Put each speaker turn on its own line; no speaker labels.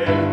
Amen.